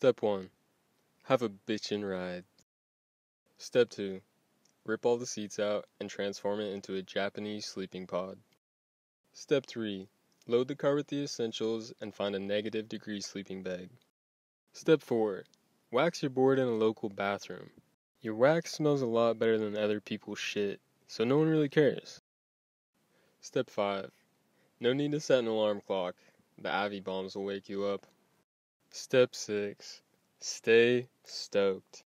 Step 1. Have a bitchin' ride. Step 2. Rip all the seats out and transform it into a Japanese sleeping pod. Step 3. Load the car with the essentials and find a negative degree sleeping bag. Step 4. Wax your board in a local bathroom. Your wax smells a lot better than other people's shit, so no one really cares. Step 5. No need to set an alarm clock. The Avi bombs will wake you up. Step 6. Stay stoked.